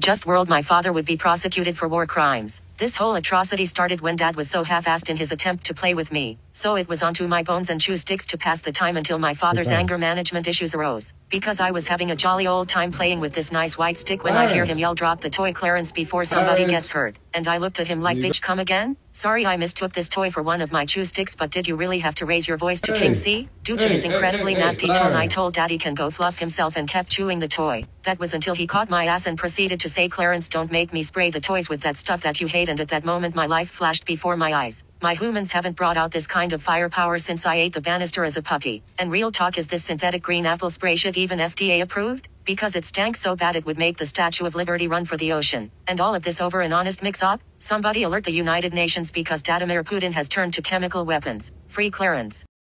just world my father would be prosecuted for war crimes. This whole atrocity started when dad was so half-assed in his attempt to play with me, so it was onto my bones and chew sticks to pass the time until my father's Okay. anger management issues arose. Because I was having a jolly old time playing with this nice white stick when I hear him yell drop the toy Clarence before somebody Clarence. gets hurt. And I looked at him like You- bitch come again? Sorry I mistook this toy for one of my chew sticks but did you really have to raise your voice to Hey. King C? Due to Hey, his incredibly hey, nasty tone I told daddy can go fluff himself and kept chewing the toy. That was until he caught my ass and proceeded to say Clarence don't make me spray the toys with that stuff that you hate and at that moment my life flashed before my eyes. My humans haven't brought out this kind of firepower since I ate the banister as a puppy. And real talk is this synthetic green apple spray shit even FDA approved? Because it stank so bad it would make the Statue of Liberty run for the ocean. And all of this over an honest mix-up? Somebody alert the United Nations because Vladimir Putin has turned to chemical weapons. Free Clarence.